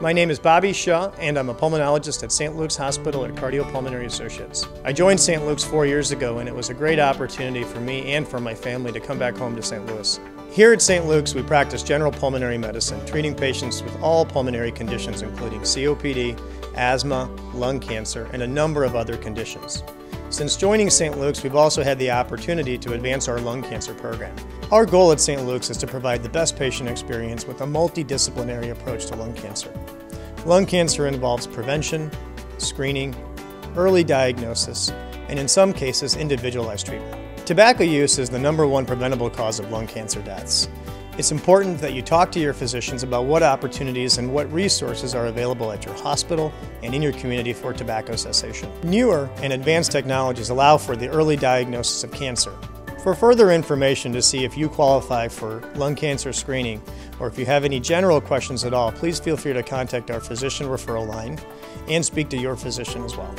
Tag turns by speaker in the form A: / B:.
A: My name is Bobby Shah, and I'm a pulmonologist at St. Luke's Hospital at Cardiopulmonary Associates. I joined St. Luke's four years ago, and it was a great opportunity for me and for my family to come back home to St. Louis. Here at St. Luke's, we practice general pulmonary medicine, treating patients with all pulmonary conditions, including COPD, asthma, lung cancer, and a number of other conditions. Since joining St. Luke's, we've also had the opportunity to advance our lung cancer program. Our goal at St. Luke's is to provide the best patient experience with a multidisciplinary approach to lung cancer. Lung cancer involves prevention, screening, early diagnosis, and in some cases, individualized treatment. Tobacco use is the number one preventable cause of lung cancer deaths. It's important that you talk to your physicians about what opportunities and what resources are available at your hospital and in your community for tobacco cessation. Newer and advanced technologies allow for the early diagnosis of cancer. For further information to see if you qualify for lung cancer screening or if you have any general questions at all, please feel free to contact our physician referral line and speak to your physician as well.